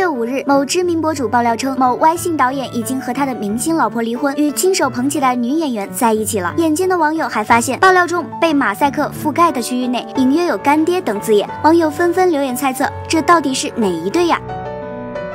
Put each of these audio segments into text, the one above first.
月五日，某知名博主爆料称，某 Y 姓导演已经和他的明星老婆离婚，与亲手捧起的女演员在一起了。眼尖的网友还发现，爆料中被马赛克覆盖的区域内隐约有“干爹”等字眼，网友纷纷留言猜测，这到底是哪一对呀？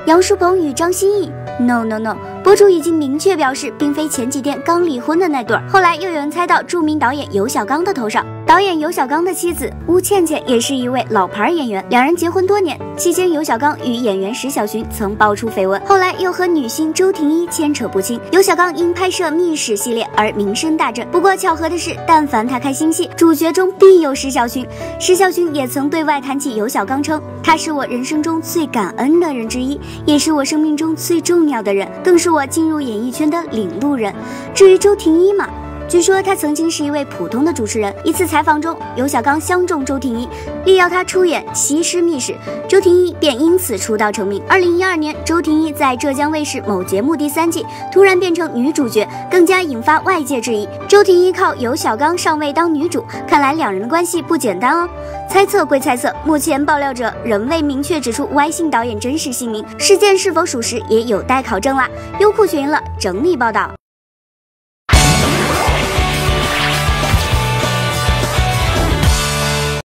杨树鹏与张歆艺？No No No。博主已经明确表示，并非前几天刚离婚的那对儿。后来又有人猜到著名导演尤小刚的头上。导演尤小刚的妻子巫倩倩也是一位老牌演员，两人结婚多年，期间尤小刚与演员石小寻曾爆出绯闻，后来又和女星周婷一牵扯不清。尤小刚因拍摄《密室》系列而名声大振。不过巧合的是，但凡他开新戏，主角中必有石小寻。石小寻也曾对外谈起尤小刚，称他是我人生中最感恩的人之一，也是我生命中最重要的人，更是我进入演艺圈的领路人。至于周婷一嘛。据说他曾经是一位普通的主持人。一次采访中，尤小刚相中周婷一，力邀她出演《西施密室》，周婷一便因此出道成名。二零一二年，周婷一在浙江卫视某节目第三季突然变成女主角，更加引发外界质疑。周婷一靠尤小刚上位当女主，看来两人的关系不简单哦。猜测归猜测，目前爆料者仍未明确指出 Y 姓导演真实姓名，事件是否属实也有待考证啦。优酷学赢了整理报道。